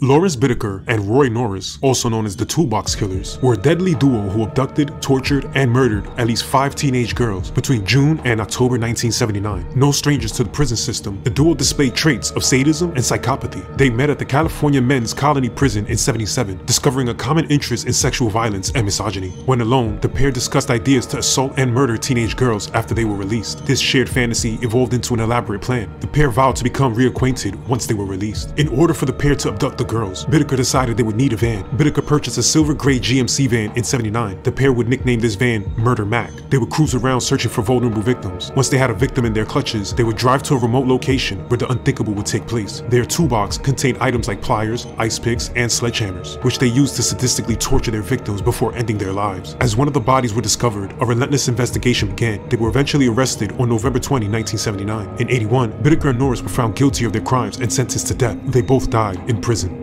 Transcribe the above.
Lawrence Bittaker and Roy Norris, also known as the Toolbox Killers, were a deadly duo who abducted, tortured, and murdered at least five teenage girls between June and October 1979. No strangers to the prison system, the duo displayed traits of sadism and psychopathy. They met at the California Men's Colony Prison in 77, discovering a common interest in sexual violence and misogyny. When alone, the pair discussed ideas to assault and murder teenage girls after they were released. This shared fantasy evolved into an elaborate plan. The pair vowed to become reacquainted once they were released. In order for the pair to abduct the girls, Bittaker decided they would need a van. Bittaker purchased a silver gray GMC van in 79. The pair would nickname this van Murder Mac. They would cruise around searching for vulnerable victims. Once they had a victim in their clutches, they would drive to a remote location where the unthinkable would take place. Their toolbox contained items like pliers, ice picks, and sledgehammers, which they used to sadistically torture their victims before ending their lives. As one of the bodies were discovered, a relentless investigation began. They were eventually arrested on November 20, 1979. In 81, Bittaker and Norris were found guilty of their crimes and sentenced to death. They both died in prison.